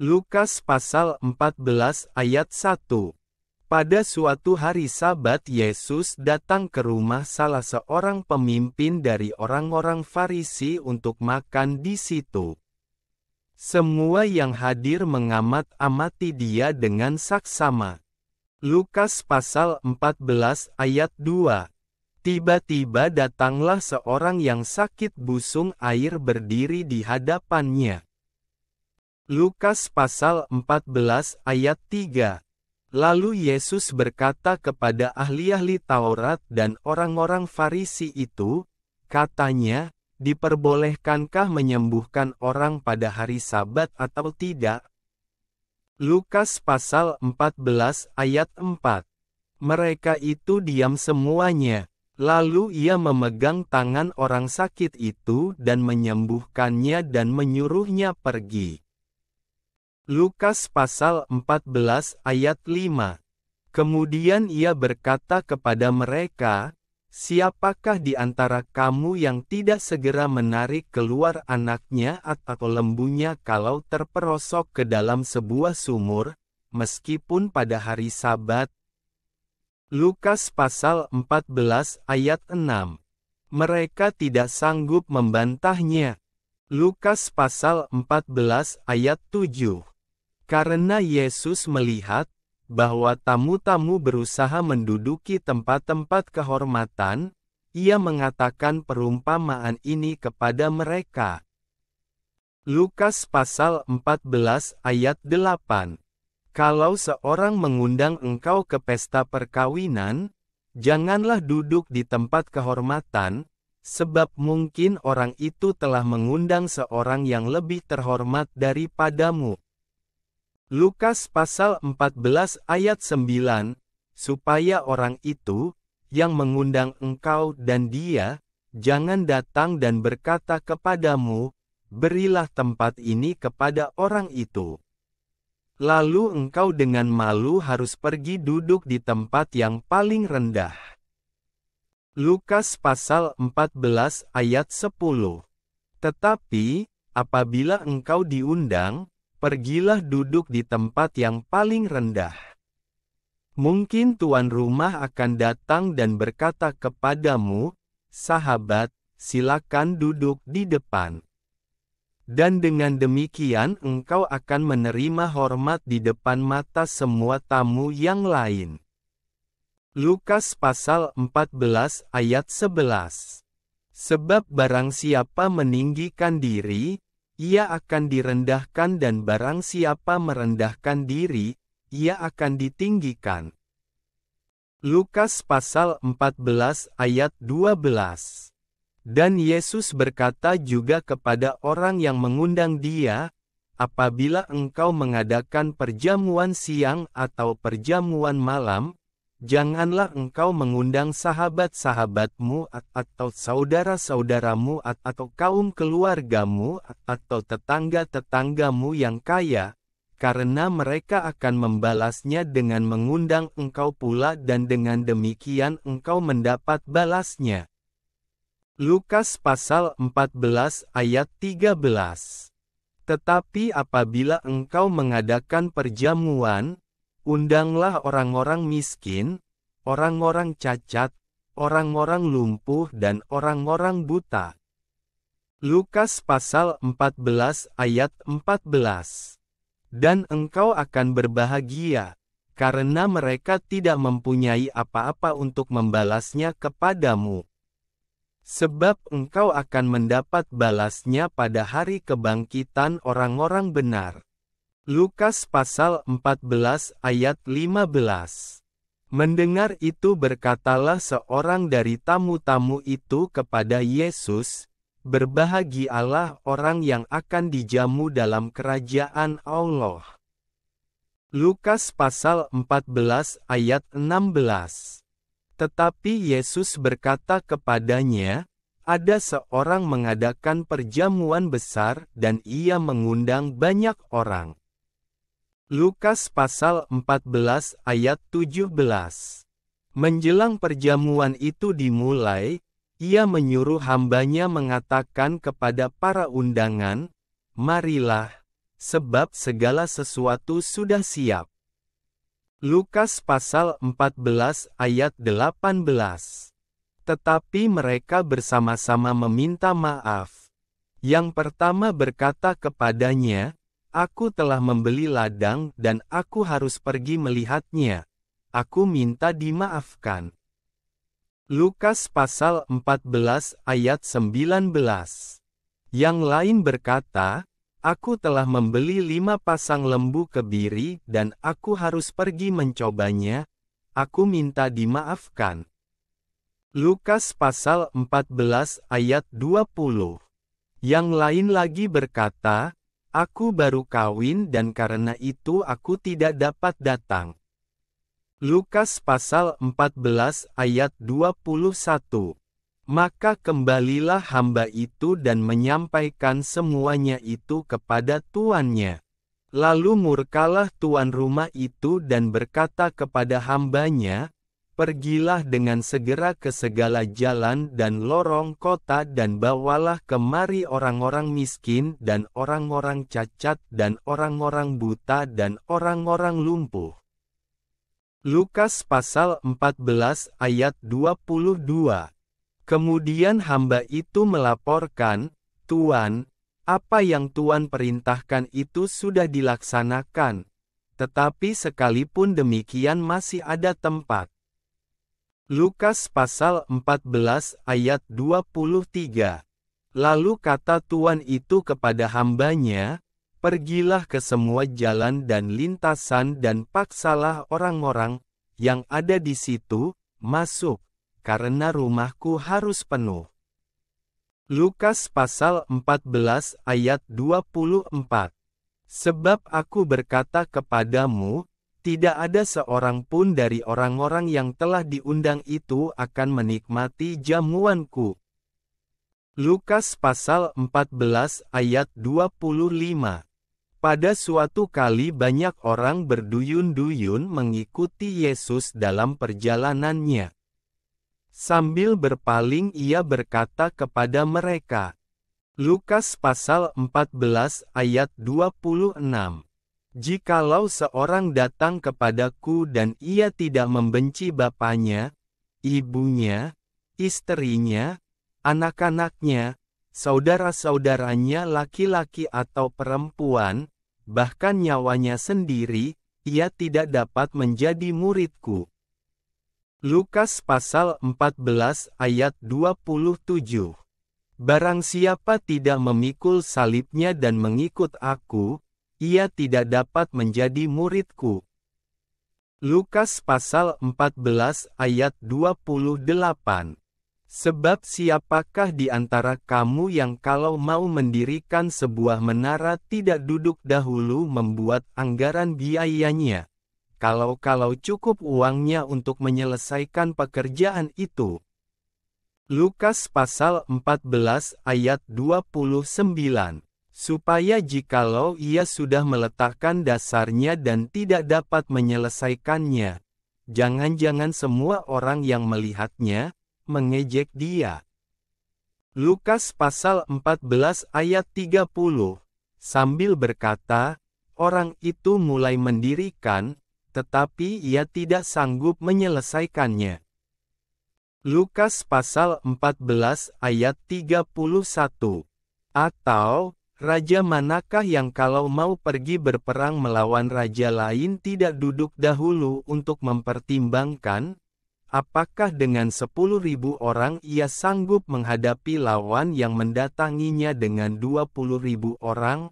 Lukas pasal 14 ayat 1 Pada suatu hari sabat Yesus datang ke rumah salah seorang pemimpin dari orang-orang Farisi untuk makan di situ. Semua yang hadir mengamat-amati dia dengan saksama. Lukas pasal 14 ayat 2 Tiba-tiba datanglah seorang yang sakit busung air berdiri di hadapannya. Lukas pasal 14 ayat 3. Lalu Yesus berkata kepada ahli-ahli Taurat dan orang-orang Farisi itu, katanya, diperbolehkankah menyembuhkan orang pada hari sabat atau tidak? Lukas pasal 14 ayat 4. Mereka itu diam semuanya. Lalu ia memegang tangan orang sakit itu dan menyembuhkannya dan menyuruhnya pergi. Lukas pasal 14 ayat 5. Kemudian ia berkata kepada mereka, Siapakah di antara kamu yang tidak segera menarik keluar anaknya atau lembunya kalau terperosok ke dalam sebuah sumur, meskipun pada hari sabat? Lukas pasal 14 ayat 6. Mereka tidak sanggup membantahnya. Lukas pasal 14 ayat 7. Karena Yesus melihat bahwa tamu-tamu berusaha menduduki tempat-tempat kehormatan, ia mengatakan perumpamaan ini kepada mereka. Lukas pasal 14 ayat 8 Kalau seorang mengundang engkau ke pesta perkawinan, janganlah duduk di tempat kehormatan, sebab mungkin orang itu telah mengundang seorang yang lebih terhormat daripadamu. Lukas pasal 14 ayat 9, supaya orang itu, yang mengundang engkau dan dia, jangan datang dan berkata kepadamu, berilah tempat ini kepada orang itu. Lalu engkau dengan malu harus pergi duduk di tempat yang paling rendah. Lukas pasal 14 ayat 10 Tetapi, apabila engkau diundang, pergilah duduk di tempat yang paling rendah. Mungkin tuan rumah akan datang dan berkata kepadamu, sahabat, silakan duduk di depan. Dan dengan demikian engkau akan menerima hormat di depan mata semua tamu yang lain. Lukas pasal 14 ayat 11 Sebab barang siapa meninggikan diri, ia akan direndahkan dan barang siapa merendahkan diri, ia akan ditinggikan. Lukas pasal 14 ayat 12 Dan Yesus berkata juga kepada orang yang mengundang dia, Apabila engkau mengadakan perjamuan siang atau perjamuan malam, Janganlah engkau mengundang sahabat-sahabatmu atau saudara-saudaramu atau kaum keluargamu atau tetangga-tetanggamu yang kaya, karena mereka akan membalasnya dengan mengundang engkau pula dan dengan demikian engkau mendapat balasnya. Lukas pasal 14 ayat 13 Tetapi apabila engkau mengadakan perjamuan, Undanglah orang-orang miskin, orang-orang cacat, orang-orang lumpuh dan orang-orang buta. Lukas pasal 14 ayat 14 Dan engkau akan berbahagia, karena mereka tidak mempunyai apa-apa untuk membalasnya kepadamu. Sebab engkau akan mendapat balasnya pada hari kebangkitan orang-orang benar. Lukas pasal 14 ayat 15 Mendengar itu berkatalah seorang dari tamu-tamu itu kepada Yesus, Berbahagialah orang yang akan dijamu dalam kerajaan Allah. Lukas pasal 14 ayat 16 Tetapi Yesus berkata kepadanya, ada seorang mengadakan perjamuan besar dan ia mengundang banyak orang. Lukas pasal 14 ayat 17 Menjelang perjamuan itu dimulai, ia menyuruh hambanya mengatakan kepada para undangan, Marilah, sebab segala sesuatu sudah siap. Lukas pasal 14 ayat 18 Tetapi mereka bersama-sama meminta maaf. Yang pertama berkata kepadanya, Aku telah membeli ladang dan aku harus pergi melihatnya. Aku minta dimaafkan. Lukas pasal 14 ayat 19 Yang lain berkata, Aku telah membeli lima pasang lembu kebiri dan aku harus pergi mencobanya, aku minta dimaafkan. Lukas pasal 14 ayat 20 Yang lain lagi berkata, Aku baru kawin dan karena itu aku tidak dapat datang. Lukas pasal 14 ayat 21 maka kembalilah hamba itu dan menyampaikan semuanya itu kepada tuannya. Lalu murkalah tuan rumah itu dan berkata kepada hambanya, Pergilah dengan segera ke segala jalan dan lorong kota dan bawalah kemari orang-orang miskin dan orang-orang cacat dan orang-orang buta dan orang-orang lumpuh. Lukas pasal 14 ayat 22 Kemudian hamba itu melaporkan, Tuan, apa yang Tuan perintahkan itu sudah dilaksanakan, tetapi sekalipun demikian masih ada tempat. Lukas pasal 14 ayat 23 Lalu kata Tuan itu kepada hambanya, Pergilah ke semua jalan dan lintasan dan paksalah orang-orang yang ada di situ, masuk karena rumahku harus penuh. Lukas pasal 14 ayat 24 Sebab aku berkata kepadamu, tidak ada seorang pun dari orang-orang yang telah diundang itu akan menikmati jamuanku. Lukas pasal 14 ayat 25 Pada suatu kali banyak orang berduyun-duyun mengikuti Yesus dalam perjalanannya. Sambil berpaling ia berkata kepada mereka. Lukas pasal 14 ayat 26 Jikalau seorang datang kepadaku dan ia tidak membenci bapaknya, ibunya, istrinya, anak-anaknya, saudara-saudaranya laki-laki atau perempuan, bahkan nyawanya sendiri, ia tidak dapat menjadi muridku. Lukas pasal 14 ayat 27 Barang siapa tidak memikul salibnya dan mengikut aku, ia tidak dapat menjadi muridku. Lukas pasal 14 ayat 28 Sebab siapakah di antara kamu yang kalau mau mendirikan sebuah menara tidak duduk dahulu membuat anggaran biayanya, kalau-kalau cukup uangnya untuk menyelesaikan pekerjaan itu. Lukas pasal 14 ayat 29 Supaya jikalau ia sudah meletakkan dasarnya dan tidak dapat menyelesaikannya, jangan-jangan semua orang yang melihatnya, mengejek dia. Lukas pasal 14 ayat 30 Sambil berkata, orang itu mulai mendirikan, tetapi ia tidak sanggup menyelesaikannya. Lukas pasal 14 ayat 31 Atau, Raja manakah yang kalau mau pergi berperang melawan raja lain tidak duduk dahulu untuk mempertimbangkan, apakah dengan sepuluh ribu orang ia sanggup menghadapi lawan yang mendatanginya dengan dua puluh ribu orang?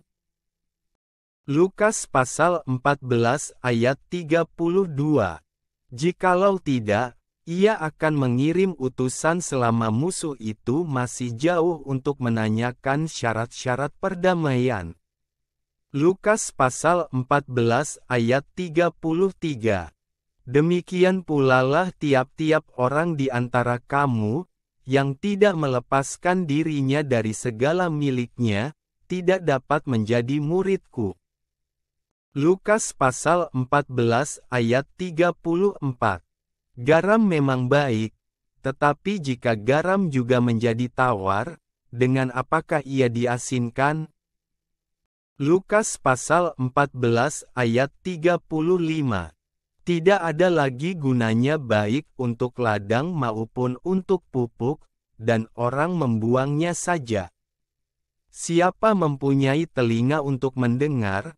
Lukas pasal 14 ayat 32. Jikalau tidak, ia akan mengirim utusan selama musuh itu masih jauh untuk menanyakan syarat-syarat perdamaian. Lukas pasal 14 ayat 33. Demikian pula lah tiap-tiap orang di antara kamu, yang tidak melepaskan dirinya dari segala miliknya, tidak dapat menjadi muridku. Lukas pasal 14 ayat 34 Garam memang baik, tetapi jika garam juga menjadi tawar, dengan apakah ia diasinkan? Lukas pasal 14 ayat 35. Tidak ada lagi gunanya baik untuk ladang maupun untuk pupuk, dan orang membuangnya saja. Siapa mempunyai telinga untuk mendengar,